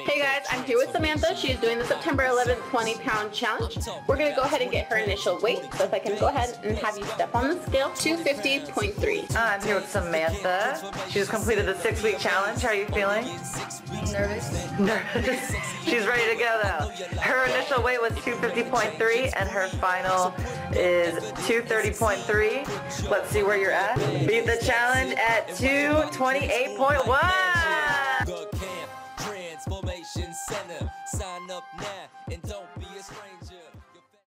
Hey guys, I'm here with Samantha. She's doing the September 11th 20 pound challenge. We're going to go ahead and get her initial weight. So if I can go ahead and have you step on the scale, 250.3. I'm here with Samantha. She just completed the six week challenge. How are you feeling? Nervous. Nervous. She's ready to go though. Her initial weight was 250.3 and her final is 230.3. Let's see where you're at. Beat the challenge at 228.1. Asian Center. Sign up now and don't be a stranger.